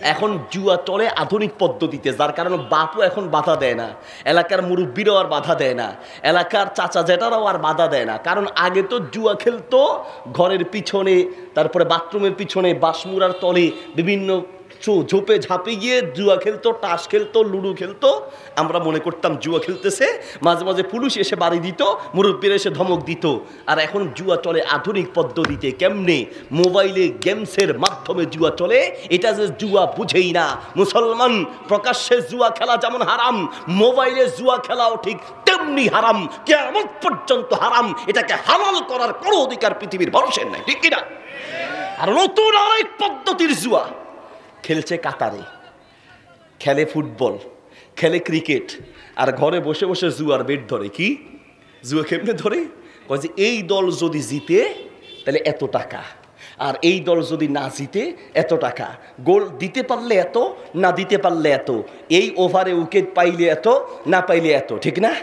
এখন জুয়া চলে আধুনিক পদ্ধতিতে, যার কারণে বাপও এখন বাধা দেয় না। এলাকার মুরব্বীরাও আর বাধা দেয় না। এলাকার চাচা জেঠারাও আর বাধা দেয় না। কারণ আগে তো জুয়া খেলতো, ঘরের পিছনে, তারপরে বাথরুমের পিছনে বাসমুরার তলে, বিভিন্ন ঝোপে ঝাঁপে গিয়ে জুয়া খেলতো, টাস খেলতো, লুডো খেলতো। আমরা মনে করতাম জুয়া খেলতেছে। মাঝে মাঝে পুলিশ এসে বাড়ি দিত, মুরব্বীরা এসে ধমক দিত। আর এখন জুয়া চলে আধুনিক পদ্ধতিতে, কেমনে? মোবাইলে গেমসের মাধ্যমে জুয়া চলে। এটা যে জুয়া বুঝেই না। মুসলমান, প্রকাশ্যে জুয়া খেলা যেমন হারাম, মোবাইলে জুয়া খেলাও ঠিক তেমনি হারাম। কেমন পর্যন্ত হারাম। এটাকে হালাল করার কোনো অধিকার পৃথিবীর মানুষের নাই, ঠিক কিনা? আর নতুন আরেক পদ্ধতির জুয়া। খেলছে কাতারে, খেলে ফুটবল, খেলে ক্রিকেট, আর ঘরে বসে বসে জুয়ার বেট ধরে, কি? জুয়া কেমনে ধরে? কয় যে, এই দল যদি জিতে, তাহলে এত টাকা। আর এই দল যদি না জিতে, এত টাকা। গোল দিতে পারলে এত, না দিতে পারলে এত। এই ওভারে উইকেট পাইলে এত, না পাইলে এত। ঠিক না?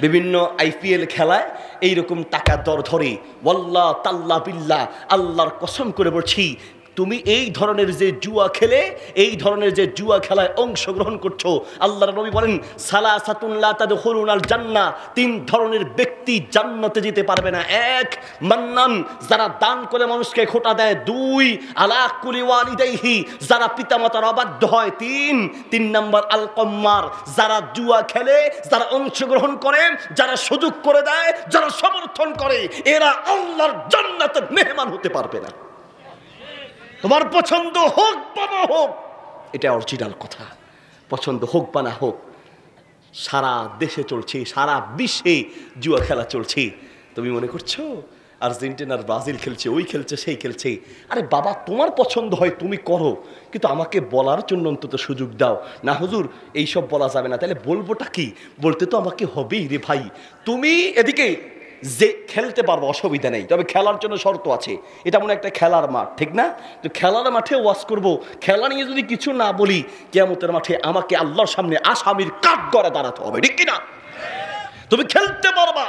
বিভিন্ন আইপিএল খেলায় এইরকম টাকা দর ধরে। ওয়াল্লাহ তাল্লা বিল্লাহ, আল্লাহর কসম করে বলছি তুমি এই ধরনের যে জুয়া খেলে, এই ধরনের যে জুয়া খেলায় অংশগ্রহণ করছ, আল্লাহর নবী বলেন সালা সাতুল্লাহ তাদের হরুন আল জান্না, তিন ধরনের ব্যক্তি জান্নাতে যেতে পারবে না। এক, মান্নান, যারা দান করে মানুষকে খোটা দেয়। দুই, আলা কুলি ওয়ালিদাইহি, যারা পিতামাতার অবাধ্য হয়। তিন তিন নম্বর, আল কম্মার, যারা জুয়া খেলে, যারা অংশগ্রহণ করে, যারা সুযোগ করে দেয়, যারা সমর্থন করে, এরা আল্লাহর জান্নাতের মেহমান হতে পারবে না। তোমার পছন্দ হোক বা না হোক, এটা অরিজিনাল কথা। পছন্দ হোক বা না হোক, সারা দেশে চলছে, সারা বিশ্বে জুয়া খেলা চলছে। তুমি মনে করছ? আর্জেন্টিনার ব্রাজিল খেলছে, ওই খেলছে, সেই খেলছে। আরে বাবা, তোমার পছন্দ হয়, তুমি করো। কিন্তু আমাকে বলার জন্য অন্তত সুযোগ দাও। না হুজুর, এইসব বলা যাবে না। তাহলে বলবোটা কি? বলতে তো আমাকে হবেই রে ভাই। তুমি এদিকে যে খেলতে পারব অসুবিধা নেই, তবে খেলার জন্য শর্ত আছে। এটা মনে একটা খেলার মাঠ, ঠিক না? তো খেলার মাঠে ওয়াশ করব। খেলা নিয়ে যদি কিছু না বলি কেমতের মাঠে আমাকে আল্লাহর সামনে আসামির কাঠ করে দাঁড়াতে হবে, ঠিক কিনা? তুমি খেলতে পারবা।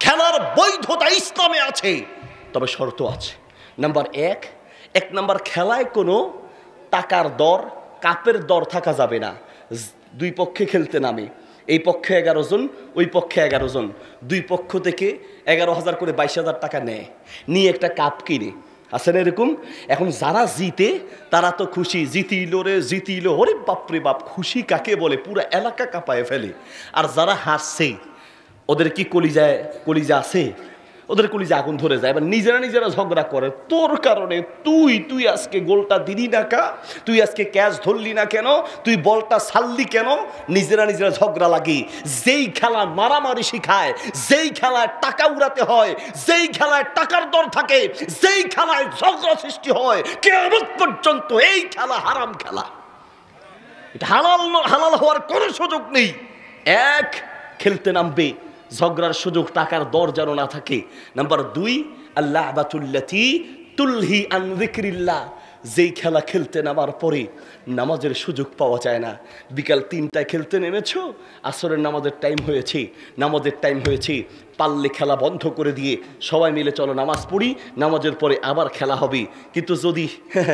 খেলার বৈধতা ইসলামে আছে, তবে শর্ত আছে। নাম্বার এক এক নাম্বার খেলায় কোনো টাকার দর, কাপের দর থাকা যাবে না। দুই পক্ষে খেলতে নামে। এই পক্ষে এগারো জন, ওই পক্ষে এগারো জন। দুই পক্ষ থেকে এগারো হাজার করে বাইশ হাজার টাকা নেয়। নিয়ে একটা কাপ কিনে। আছে না এরকম? এখন যারা জিতে, তারা তো খুশি। জিতিল রে, জিতিল। ওরে বাপরে বাপ, খুশি কাকে বলে? পুরো এলাকা কাঁপায় ফেলে। আর যারা হাসছে ওদের কি কলিজায় কলিজা আছে? ওদের কলিজা আগুন ধরে যায়। এবার নিজেরা নিজেরা ঝগড়া করে। তোর কারণে তুই তুই আজকে গোলটা দিলি না কা? তুই আজকে ক্যাচ ধরলি না কেন? তুই বলটা ছাড়লি কেন? নিজেরা নিজেরা ঝগড়া লাগে। যেই খেলা মারামারি শিখায়, যেই খেলায় টাকা উড়াতে হয়, যেই খেলায় টাকার দর থাকে, যেই খেলায় ঝগড়া সৃষ্টি হয় কেমন পর্যন্ত এই খেলা হারাম খেলা। এটা হালাল হালাল হওয়ার কোনো সুযোগ নেই। এক, খেলতে নামবে। ঝগড়ার সুযোগ টাকার দর যেন না থাকে। নাম্বার দুই আল্লাহ বাতুল্লাতি তুলহি আনজিক্রিল্লাহ যেই খেলা খেলতে নামার পরে নামাজের সুযোগ পাওয়া যায় না। বিকাল তিনটায় খেলতে নেমেছ, আসরের নামাজের টাইম হয়েছে। নামাজের টাইম হয়েছে, পারলে খেলা বন্ধ করে দিয়ে সবাই মিলে চলো নামাজ পড়ি, নামাজের পরে আবার খেলা হবে। কিন্তু যদি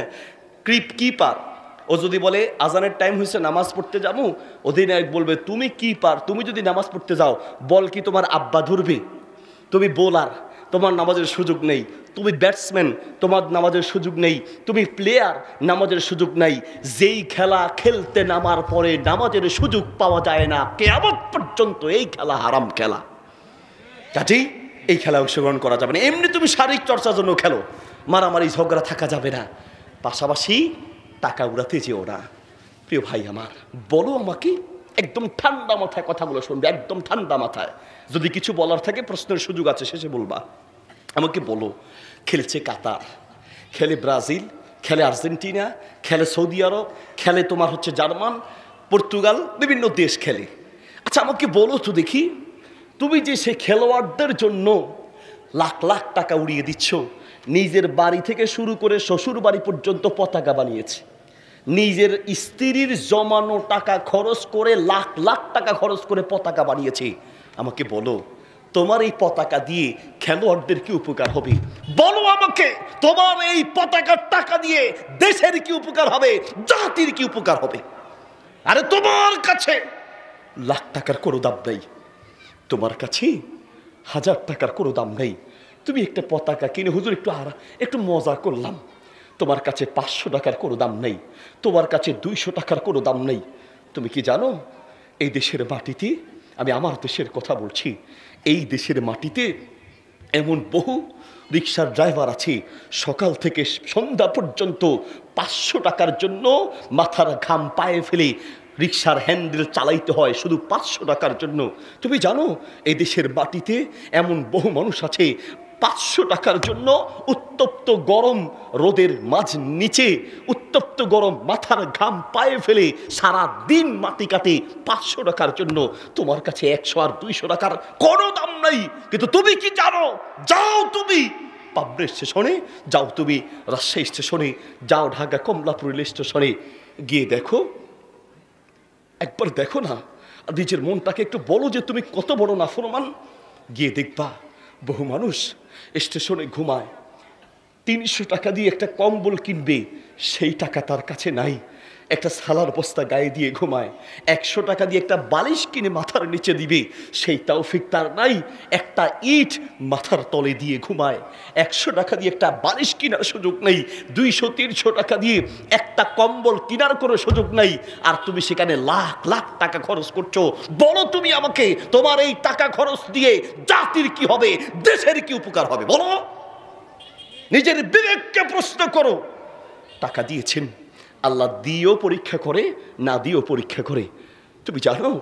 ক্রিপ কিপার ও যদি বলে, আজানের টাইম হয়েছে নামাজ পড়তে যাব, অধিনায়ক বলবে, তুমি কি পার, তুমি যদি নামাজ পড়তে যাও, বল কি তোমার আব্বা ধরবে? তুমি বোলার তোমার নামাজের সুযোগ নেই। তুমি ব্যাটসম্যান তোমার নামাজের সুযোগ নেই। তুমি প্লেয়ার নামাজের সুযোগ নাই। যেই খেলা খেলতে নামার পরে নামাজের সুযোগ পাওয়া যায় না। কেমন পর্যন্ত এই খেলা হারাম খেলা। কাজেই এই খেলা অংশগ্রহণ করা যাবে না। এমনি তুমি শারীরিক চর্চার জন্য খেলো। মারামারি, ঝগড়া থাকা যাবে না। পাশাপাশি টাকা উড়াতে যেও না। প্রিয় ভাই আমার, বলো আমাকে একদম ঠান্ডা মাথায় কথাগুলো শুনবে, একদম ঠান্ডা মাথায়। যদি কিছু বলার থাকে, প্রশ্নের সুযোগ আছে শেষে বলবা। আমাকে বলো, খেলছে কাতার? খেলে ব্রাজিল, খেলে আর্জেন্টিনা, খেলে সৌদি আরব, খেলে তোমার হচ্ছে জার্মান, পর্তুগাল, বিভিন্ন দেশ খেলে। আচ্ছা আমাকে বলো তো দেখি, তুমি যে সে খেলোয়াড়দের জন্য লাখ লাখ টাকা উড়িয়ে দিচ্ছ নিজের বাড়ি থেকে শুরু করে শ্বশুর বাড়ি পর্যন্ত পতাকা বানিয়েছে। নিজের স্ত্রীর জমানো টাকা খরচ করে লাখ লাখ টাকা খরচ করে পতাকা বানিয়েছে। আমাকে বলো, তোমার এই পতাকা দিয়ে খেলোয়াড়দের কি উপকার হবে? বলো আমাকে, তোমার এই পতাকার টাকা দিয়ে দেশের কি উপকার হবে? জাতির কি উপকার হবে? আরে তোমার কাছে লাখ টাকার কোনো দাম নেই। তোমার কাছে হাজার টাকার কোনো দাম নেই। তুমি একটা পতাকা কিনে হুজুর, একটু আর, একটু মজা করলাম। তোমার কাছে পাঁচশো টাকার কোনো দাম নেই, তোমার কাছে দুইশো টাকার কোনো দাম নেই। তুমি কি জানো, এই দেশের মাটিতে, আমি আমার দেশের কথা বলছি, এই দেশের মাটিতে এমন বহু রিক্সার ড্রাইভার আছে, সকাল থেকে সন্ধ্যা পর্যন্ত পাঁচশো টাকার জন্য মাথার ঘাম পায়ে ফেলে রিক্সার হ্যান্ডেল চালাইতে হয় শুধু পাঁচশো টাকার জন্য। তুমি জানো, এই দেশের মাটিতে এমন বহু মানুষ আছে পাঁচশো টাকার জন্য উত্তপ্ত গরম রোদের মাঝ নিচে, উত্তপ্ত গরম মাথার ঘাম পায়ে ফেলে সারা দিন মাটি কাটে পাঁচশো টাকার জন্য। তোমার কাছে একশো আর দুইশো টাকার কোনো দাম নাই। কিন্তু তুমি কি জানো? যাও তুমি। পাবনা স্টেশনে যাও তুমি, রাজশাহী স্টেশনে যাও, ঢাকা কমলাপুর রেল স্টেশনে। গিয়ে দেখো, একবার দেখো না, নিজের মনটাকে একটু বলো যে তুমি কত বড় নাফরমান। গিয়ে দেখবা বহু মানুষ স্টেশনে ঘুমায়। তিনশো টাকা দিয়ে একটা কম্বল কিনবে, সেই টাকা তার কাছে নাই। একটা সালার বস্তা গায়ে দিয়ে ঘুমায়, একশো টাকা দিয়ে একটা বালিশ কিনে মাথার নিচে দিবে, সেই তৌফিক তার নাই। একটা ইট মাথার তলে দিয়ে ঘুমায়, একশো টাকা দিয়ে একটা বালিশ কেনার সুযোগ নেই, দুইশো, তিনশো টাকা দিয়ে একটা কম্বল কেনার কোনো সুযোগ নেই। আর তুমি সেখানে লাখ লাখ টাকা খরচ করছ। বলো তুমি আমাকে, তোমার এই টাকা খরচ দিয়ে জাতির কি হবে, দেশের কি উপকার হবে? বলো। নিজের বিবেককে প্রশ্ন করো। টাকা দিয়েছেন। আল্লাহ দিয়েও পরীক্ষা করে, না দিয়েও পরীক্ষা করে। তুমি জানো,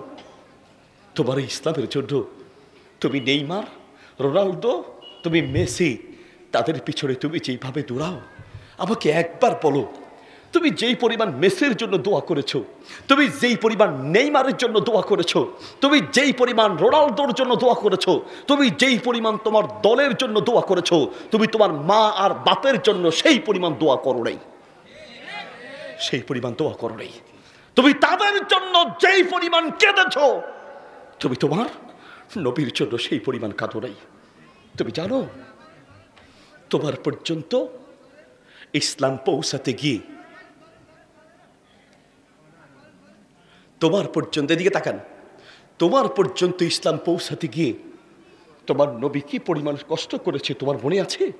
তোমার ইসলামের জন্য তুমি নেইমার, রোনালদো, তুমি মেসি, তাদের পিছনে তুমি যেভাবে দৌড়াও, আমাকে একবার বলো তুমি যেই পরিমাণ মেসির জন্য দোয়া করেছ, তুমি যেই পরিমাণ নেইমারের জন্য দোয়া করেছ, তুমি যেই পরিমাণ রোনালদোর জন্য দোয়া করেছ, তুমি যেই পরিমাণ তোমার দলের জন্য দোয়া করেছ, তুমি তোমার মা আর বাপের জন্য সেই পরিমাণ দোয়া করো নাই। সেই পরিমাণ দোয়া করো নাই। তুমি তাদের জন্য যেই পরিমাণ কেঁদেছ, তুমি তোমার নবীর জন্য সেই পরিমাণ কাঁদো নাই। তুমি জানো, তোমার পর্যন্ত ইসলাম পৌঁছাতে গিয়ে তোমার পর্যন্ত, এদিকে তাকান। তোমার পর্যন্ত ইসলাম পৌঁছাতে গিয়ে তোমার নবী কি পরিমাণ কষ্ট করেছে, তোমার মনে আছে?